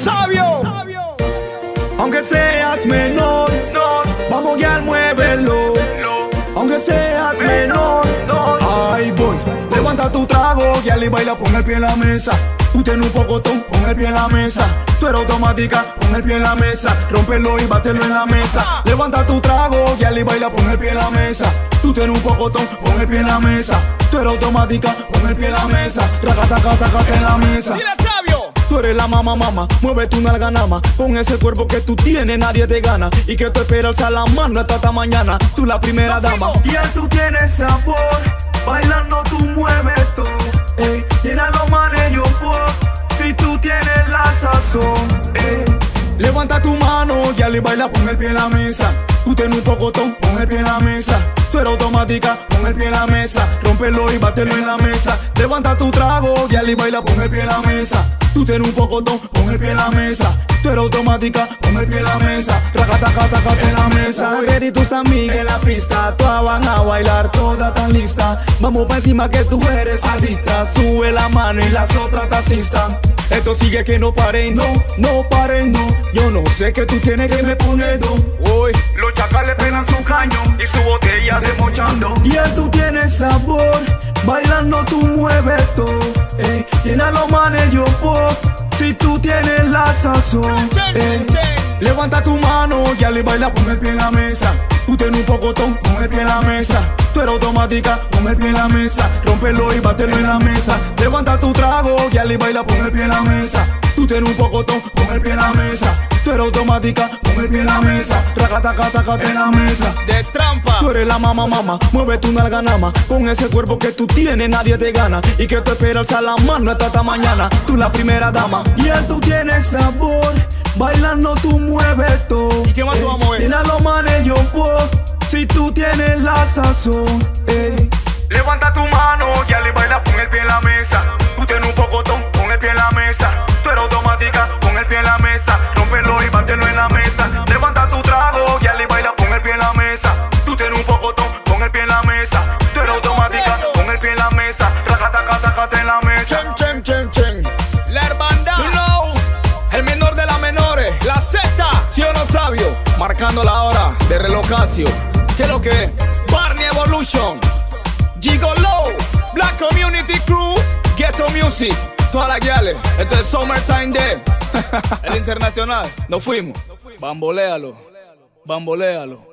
sabio. Aunque seas menor, vamos ya muévelo. Aunque seas menor, ay voy. Levanta tu trago, y y baila, pon el pie en la mesa. Tú tienes un pocotón, pon el pie en la mesa. Tú eres automática, pon el pie en la mesa. Rómpelo y bátelo en la mesa. Levanta tu trago, y y baila, pon el pie en la mesa. Tú tienes un pocotón, pon el pie en la mesa. Tú eres automática, pon el pie en la mesa. Racataca, taca, en la mesa. Tú eres la mamá, mamá, mueve tu nalga nama Con ese cuerpo que tú tienes nadie te gana. Y que tú esperas a la mano hasta mañana. Tú la primera dama. ya tú tienes sabor. Bailando tú mueves todo. Ey, llena los manes yo puedo Si tú tienes la sazón ey. Levanta tu mano, ya le baila, pon el pie en la mesa. Tú tienes un pocotón, pon el pie en la mesa. Tú eres automática, pon el pie en la mesa. Rómpelo y bátelo en la mesa. Levanta tu trago, ya le baila, pon el pie en la mesa Tú tienes un pocotón, pon el pie en la mesa. Tú eres automática, pon el pie en la mesa. Racataca, taca, en la mesa. Mujer y tus amigas en la pista. Todas van a bailar, todas tan listas. Vamos pa' encima que tú eres adicta. Sube la mano y las otras te asistan. Esto sigue que no pare, no, no pare, no. Yo no sé que tú tienes que me poner do. Hoy los chacales bailando tú mueves todo. Eh, llena los manes yo puedo si tú tienes la sazón. Eh. Levanta tu mano, ya le baila, pon el pie en la mesa. Tú tienes un pocotón, pon el pie en la mesa. Tú eres automática, pon el pie en la mesa. Rómpelo y bátelo en la mesa. Levanta tu trago, ya le baila, pon el pie en la mesa. Tú tienes un pocotón, pon el pie en la mesa. Automática, pon el pie en la mesa. Racataca, taca, en la mesa. De trampa. Tú eres la mamá, mamá. Mueve tu nalga nama. Con ese cuerpo que tú tienes, nadie te gana. Y que tú esperas a la mano hasta mañana. Tú la primera dama. Y él tú tienes sabor. Bailando tú mueves todo. ¿Y qué más tú vas a mover? Tiene los manes yo puedo. Si tú tienes la sazón. Levanta tu mano, ya le baila, pon el pie en la mesa. Tú tienes un pocotón, Marcando la hora de relocasio. ¿Qué es lo que? Barney Evolution. Gigolo. Black Community Crew. Ghetto Music. Todas las guiales. Esto es Summertime Day. El internacional. Nos fuimos. Bamboléalo. Bamboléalo.